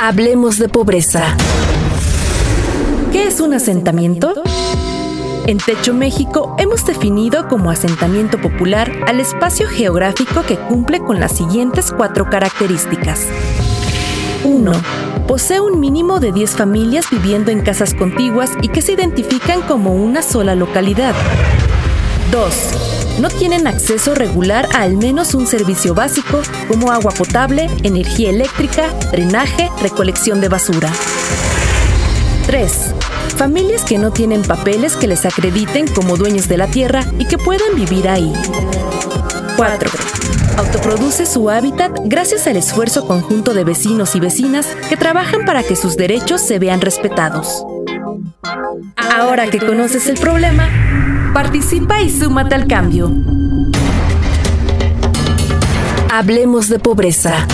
Hablemos de pobreza. ¿Qué es un asentamiento? En Techo México hemos definido como asentamiento popular al espacio geográfico que cumple con las siguientes cuatro características. 1. Posee un mínimo de 10 familias viviendo en casas contiguas y que se identifican como una sola localidad. 2. No tienen acceso regular a al menos un servicio básico como agua potable, energía eléctrica, drenaje, recolección de basura. 3. Familias que no tienen papeles que les acrediten como dueños de la tierra y que puedan vivir ahí. 4. Autoproduce su hábitat gracias al esfuerzo conjunto de vecinos y vecinas que trabajan para que sus derechos se vean respetados. Ahora que conoces el problema, participa y súmate al cambio. Hablemos de pobreza.